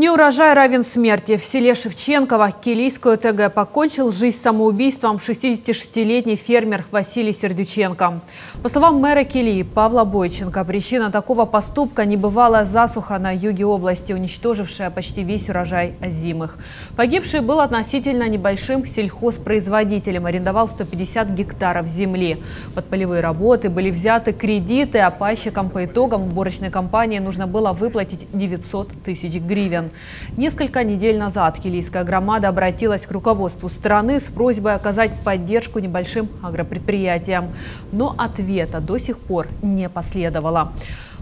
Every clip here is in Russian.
Неурожай равен смерти. В селе Шевченково Килийскую ТГ покончил жизнь самоубийством 66-летний фермер Василий Сердюченко. По словам мэра Килии Павла Бойченко, причина такого поступка – небывалая засуха на юге области, уничтожившая почти весь урожай озимых. Погибший был относительно небольшим сельхозпроизводителем, арендовал 150 гектаров земли. Под полевые работы были взяты кредиты, а пайщикам по итогам уборочной компании нужно было выплатить 900 тысяч гривен Несколько недель назад килийская громада обратилась к руководству страны с просьбой оказать поддержку небольшим агропредприятиям. Но ответа до сих пор не последовало.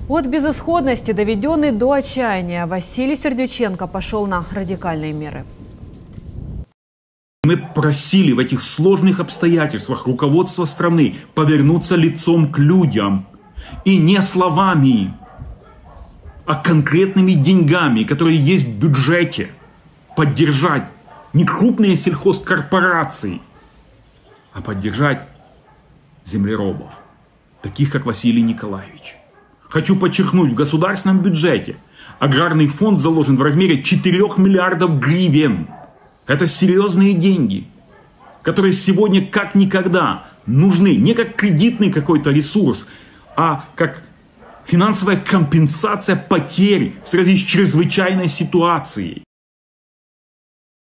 От безысходности, доведенный до отчаяния, Василий Сердюченко пошел на радикальные меры. Мы просили в этих сложных обстоятельствах руководство страны повернуться лицом к людям. И не словами, а конкретными деньгами, которые есть в бюджете, поддержать не крупные сельхозкорпорации, а поддержать землеробов, таких как Василий Николаевич. Хочу подчеркнуть, в государственном бюджете аграрный фонд заложен в размере 4 миллиардов гривен. Это серьезные деньги, которые сегодня как никогда нужны не как кредитный какой-то ресурс, а как финансовая компенсация потерь в связи с чрезвычайной ситуацией.